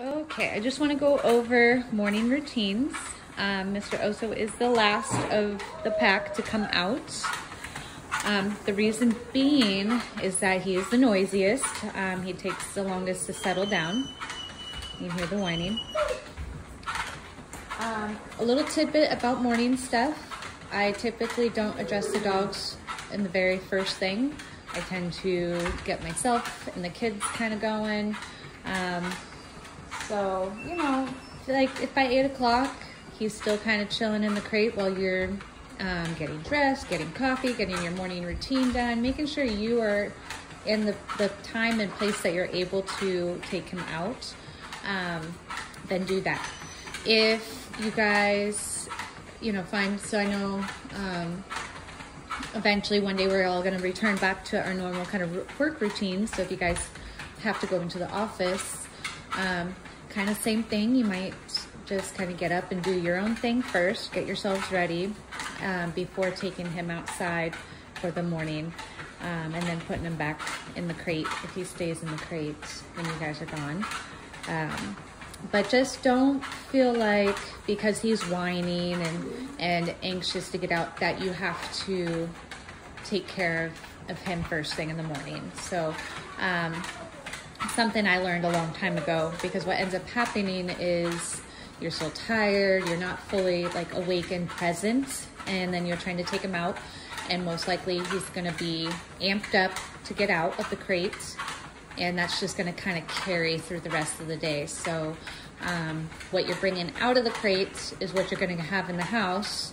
Okay, I just want to go over morning routines. Um, Mr. Oso is the last of the pack to come out. Um, the reason being is that he is the noisiest. Um, he takes the longest to settle down. You hear the whining. Um, a little tidbit about morning stuff. I typically don't address the dogs in the very first thing. I tend to get myself and the kids kind of going. So, you know, like if by eight o'clock he's still kind of chilling in the crate while you're um, getting dressed, getting coffee, getting your morning routine done, making sure you are in the, the time and place that you're able to take him out, um, then do that. If you guys, you know, find, so I know um, eventually one day we're all going to return back to our normal kind of work routine. So if you guys have to go into the office, um, kind of same thing. You might just kind of get up and do your own thing first, get yourselves ready um, before taking him outside for the morning. Um, and then putting him back in the crate if he stays in the crate when you guys are gone. Um, but just don't feel like because he's whining and, and anxious to get out that you have to take care of, of him first thing in the morning. So um, something I learned a long time ago because what ends up happening is you're so tired, you're not fully like awake and present, and then you're trying to take him out, and most likely he's gonna be amped up to get out of the crate, and that's just gonna kind of carry through the rest of the day. So, um, what you're bringing out of the crate is what you're gonna have in the house.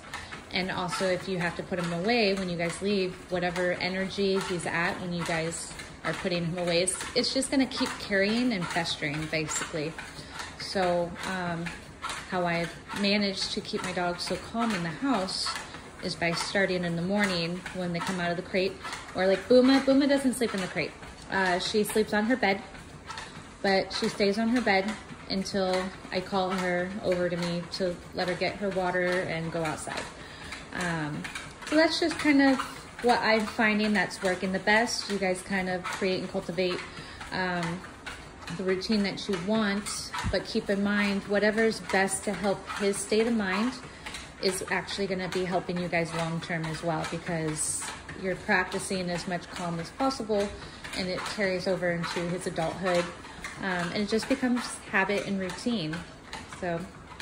And also, if you have to put him away when you guys leave, whatever energy he's at when you guys are putting him away. It's, it's just going to keep carrying and festering, basically. So, um, how I've managed to keep my dogs so calm in the house is by starting in the morning when they come out of the crate. Or like Booma, Booma doesn't sleep in the crate. Uh, she sleeps on her bed, but she stays on her bed until I call her over to me to let her get her water and go outside. Um, so that's just kind of what I'm finding that's working the best. You guys kind of create and cultivate um, the routine that you want, but keep in mind whatever's best to help his state of mind is actually going to be helping you guys long term as well because you're practicing as much calm as possible and it carries over into his adulthood um, and it just becomes habit and routine. So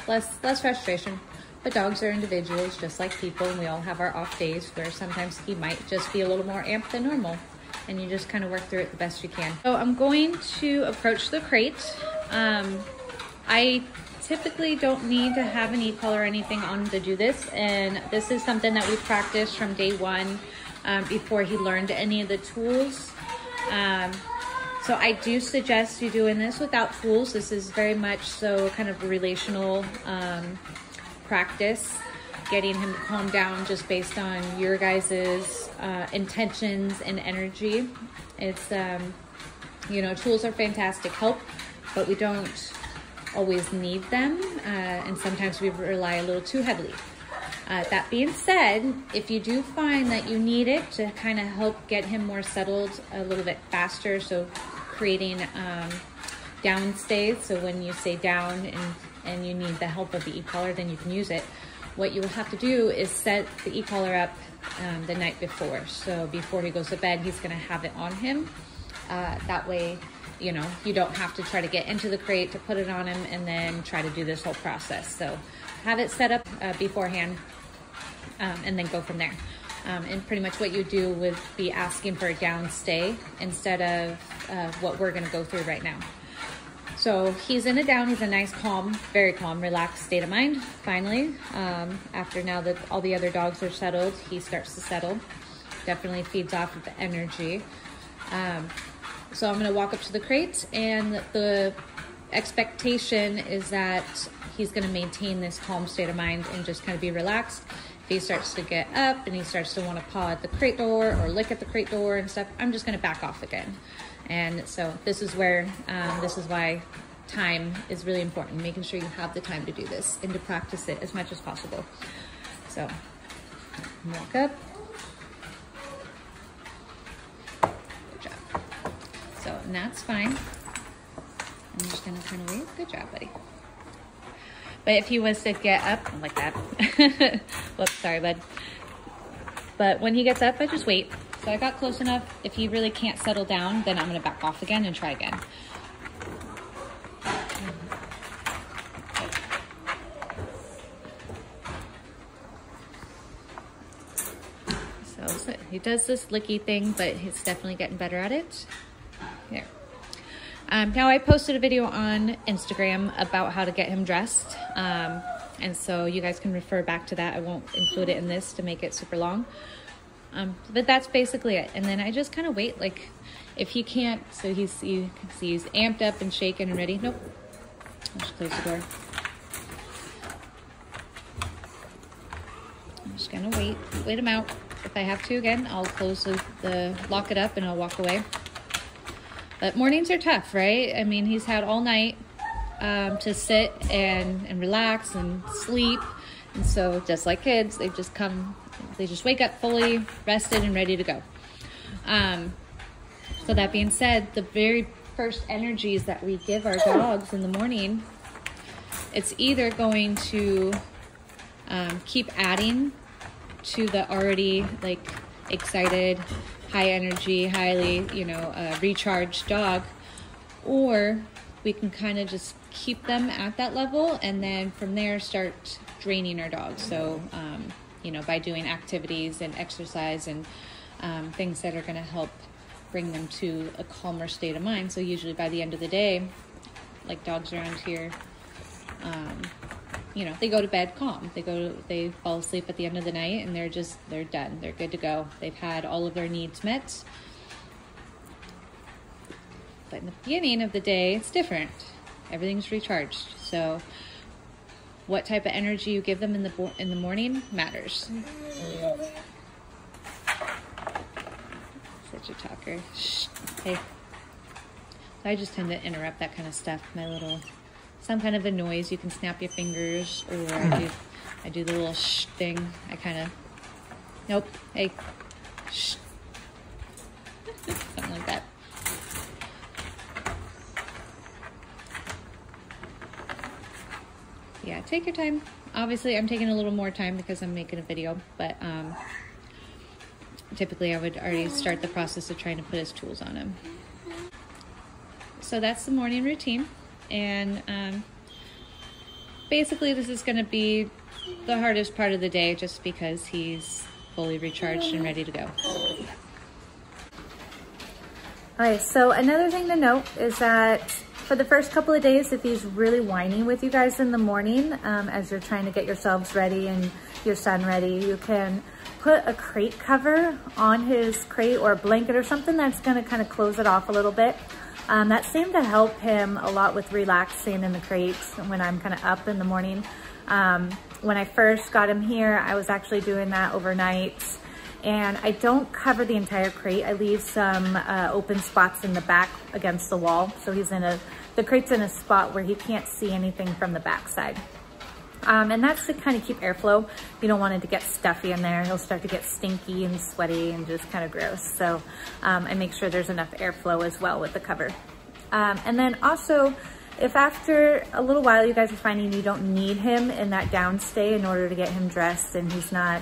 less less frustration. But dogs are individuals just like people, and we all have our off days where sometimes he might just be a little more amped than normal. And you just kind of work through it the best you can. So I'm going to approach the crate. Um, I typically don't need to have an e-collar or anything on to do this. And this is something that we practiced from day one um, before he learned any of the tools. Um, so I do suggest you doing this without tools. This is very much so kind of relational um, practice getting him to calm down just based on your guys's uh, intentions and energy. It's, um, you know, tools are fantastic help, but we don't always need them, uh, and sometimes we rely a little too heavily. Uh, that being said, if you do find that you need it to kind of help get him more settled a little bit faster, so creating um, down stays, so when you say down and and you need the help of the e-collar, then you can use it. What you will have to do is set the e-collar up um, the night before. So before he goes to bed, he's gonna have it on him. Uh, that way, you know, you don't have to try to get into the crate to put it on him and then try to do this whole process. So have it set up uh, beforehand um, and then go from there. Um, and pretty much what you do would be asking for a down stay instead of uh, what we're gonna go through right now. So he's in a down. He's a nice, calm, very calm, relaxed state of mind. Finally, um, after now that all the other dogs are settled, he starts to settle. Definitely feeds off of the energy. Um, so I'm going to walk up to the crate, and the expectation is that he's going to maintain this calm state of mind and just kind of be relaxed. He starts to get up and he starts to want to paw at the crate door or lick at the crate door and stuff, I'm just going to back off again. And so this is where, um, this is why time is really important, making sure you have the time to do this and to practice it as much as possible. So walk up. Good job. So that's fine. I'm just gonna kind of wait. Good job, buddy. But if he was to get up, like that. Whoops, sorry, bud. But when he gets up, I just wait. So I got close enough. If he really can't settle down, then I'm gonna back off again and try again. So, so he does this licky thing, but he's definitely getting better at it. There. Um, now I posted a video on Instagram about how to get him dressed. Um, and so you guys can refer back to that. I won't include it in this to make it super long. Um, but that's basically it. And then I just kind of wait, like if he can't, so he's, you can see he's amped up and shaken and ready. Nope. I'll just close the door. I'm just gonna wait, wait him out. If I have to again, I'll close the, the lock it up and I'll walk away. But mornings are tough, right? I mean, he's had all night um, to sit and, and relax and sleep. And so just like kids, they just come, they just wake up fully rested and ready to go. Um, so that being said, the very first energies that we give our dogs in the morning, it's either going to um, keep adding to the already like excited high energy, highly, you know, uh, recharged dog, or we can kind of just keep them at that level and then from there start draining our dogs. So, um, you know, by doing activities and exercise and um, things that are going to help bring them to a calmer state of mind. So, usually by the end of the day, like dogs around here, um, you know, they go to bed calm. They go, they fall asleep at the end of the night, and they're just, they're done. They're good to go. They've had all of their needs met. But in the beginning of the day, it's different. Everything's recharged. So, what type of energy you give them in the in the morning matters. Such a talker. Shh. Hey. I just tend to interrupt that kind of stuff. My little some kind of a noise. You can snap your fingers, or I do, I do the little shh thing. I kind of, nope, hey, shh, something like that. Yeah, take your time. Obviously, I'm taking a little more time because I'm making a video, but um, typically I would already start the process of trying to put his tools on him. So that's the morning routine and um, basically this is going to be the hardest part of the day just because he's fully recharged and ready to go. All right, so another thing to note is that for the first couple of days, if he's really whining with you guys in the morning um, as you're trying to get yourselves ready and your son ready, you can put a crate cover on his crate or a blanket or something that's gonna kind of close it off a little bit. Um, that seemed to help him a lot with relaxing in the crates when I'm kind of up in the morning. Um, when I first got him here, I was actually doing that overnight and I don't cover the entire crate. I leave some uh, open spots in the back against the wall. So he's in a, the crate's in a spot where he can't see anything from the back side. Um, and that's to kind of keep airflow. You don't want it to get stuffy in there. He'll start to get stinky and sweaty and just kind of gross. So um, I make sure there's enough airflow as well with the cover. Um, and then also, if after a little while you guys are finding you don't need him in that downstay in order to get him dressed and he's not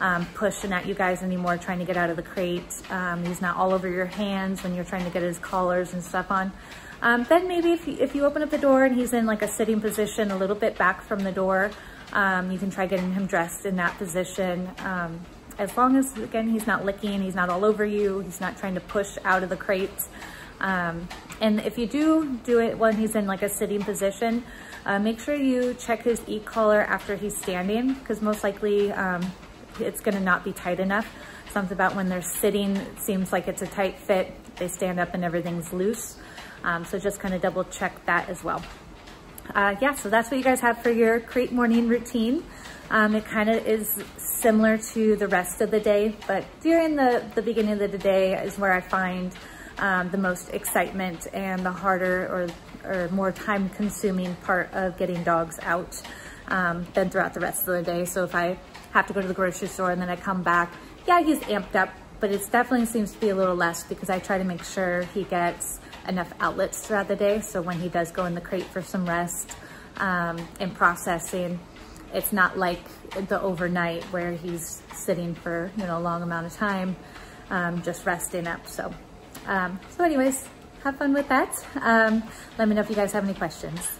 um, pushing at you guys anymore trying to get out of the crate, um, he's not all over your hands when you're trying to get his collars and stuff on, um, then maybe if you, if you open up the door and he's in like a sitting position a little bit back from the door, um, you can try getting him dressed in that position. Um, as long as, again, he's not licking, he's not all over you, he's not trying to push out of the crate. Um, and if you do do it when he's in like a sitting position, uh, make sure you check his e-collar after he's standing because most likely um, it's gonna not be tight enough. Something about when they're sitting, it seems like it's a tight fit. They stand up and everything's loose. Um, so just kind of double check that as well. Uh, yeah, so that's what you guys have for your crate morning routine. Um, it kind of is similar to the rest of the day, but during the, the beginning of the day is where I find um, the most excitement and the harder or, or more time consuming part of getting dogs out um, than throughout the rest of the day. So if I have to go to the grocery store and then I come back, yeah, he's amped up but it definitely seems to be a little less because I try to make sure he gets enough outlets throughout the day. So when he does go in the crate for some rest um, and processing, it's not like the overnight where he's sitting for you know a long amount of time, um, just resting up. So, um, so anyways, have fun with that. Um, let me know if you guys have any questions.